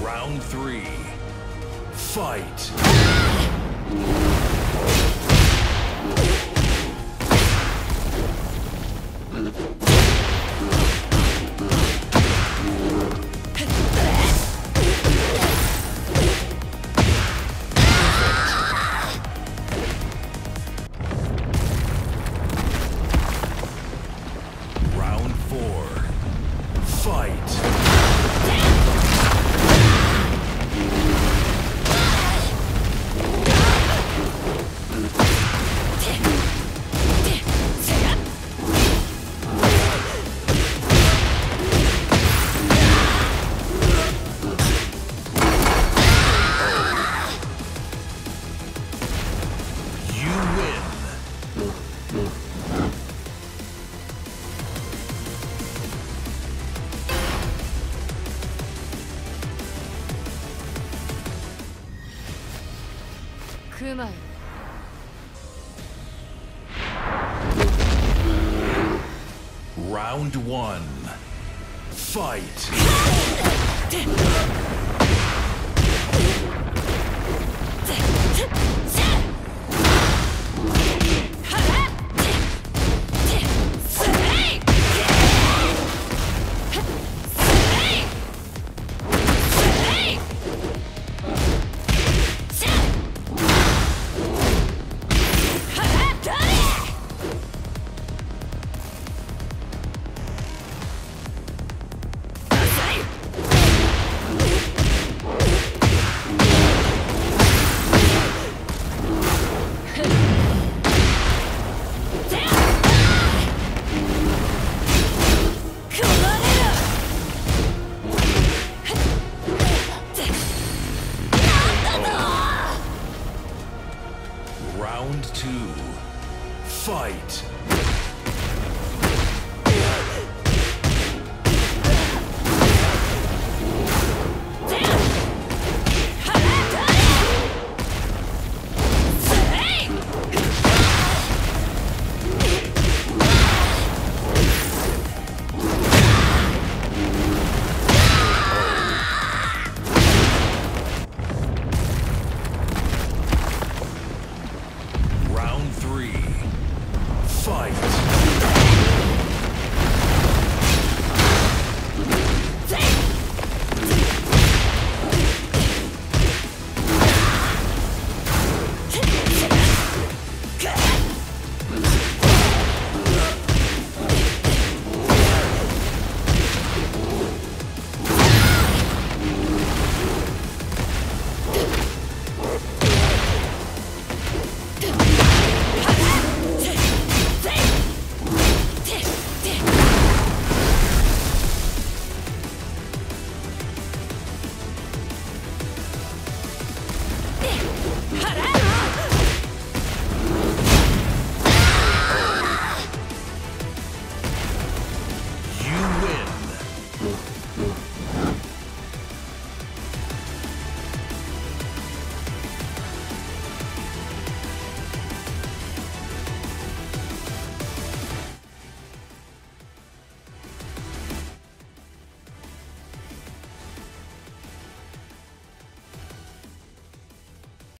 Round three. Fight. Round one. Fight. Round two. Fight.